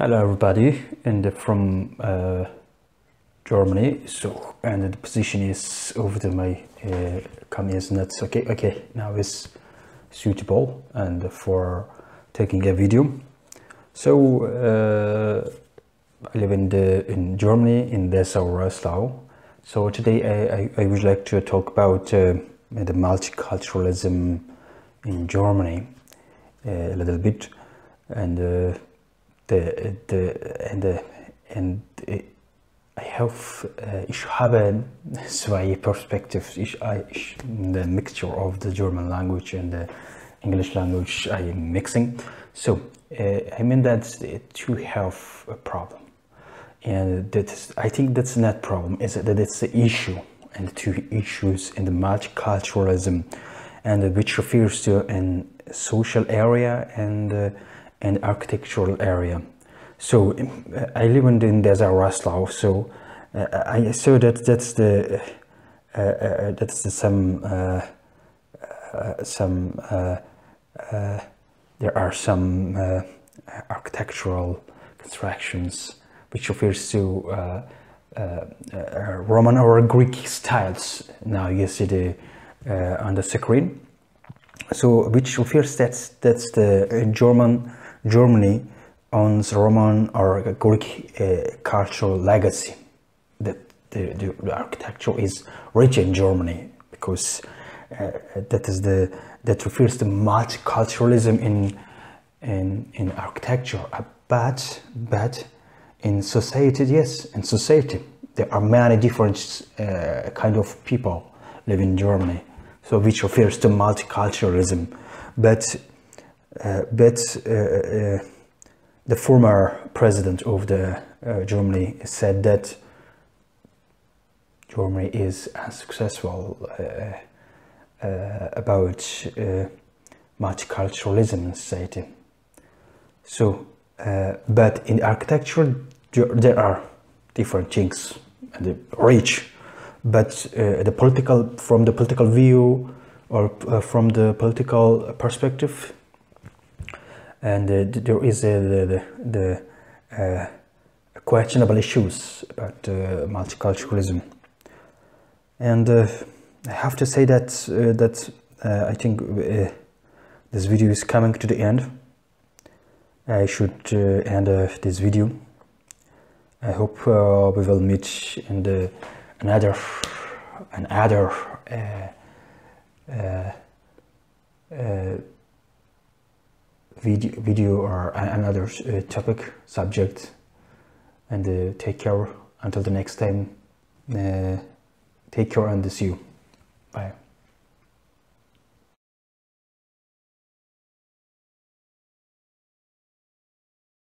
Hello everybody and from uh, Germany. So and the position is over to my uh, camera not okay okay now it's suitable and for taking a video. So uh, I live in the in Germany in Dessau Rosslau so today I, I, I, would like to talk about uh, the multiculturalism in Germany uh, a little bit. And uh, the, the, and, the, and I have, uh, ich habe zwei Perspectives. Ich, ich, the mixture of the German language and the English language I am mixing. So uh, I mean that to have a problem. And that I think that's not problem, is that it's the issue and two issues in the multiculturalism and which refers to an social area and uh, and architectural area. So I live in Dessau Rosslau, so uh, I saw that that's the uh, uh, that's the some uh, uh, some uh, there are some architectural constructions which refers to Roman or Greek styles. Now you see the on the screen. So which refers that's that's the German Germany owns Roman or Greek uh, cultural legacy. That the, the, the, architecture is rich in Germany because uh, that is the that refers to multiculturalism in in in architecture. Uh, but but in society, yes, in society there are many different uh, kind of people live in Germany. So which refers to multiculturalism, but but uh, uh, the former president of the Germany said that Germany is unsuccessful about multiculturalism in society. So, but in architecture, there are different things and rich but uh, the political from the political view or uh, from the political perspective and uh, there is the, the, the uh, questionable issues about uh, multiculturalism. And I have to say that that I think this video is coming to the end. I should end this video. I hope we will meet in the another another uh, uh, uh, video, video or another uh, topic subject and uh, take care until the next time. Uh, take care and see you. Bye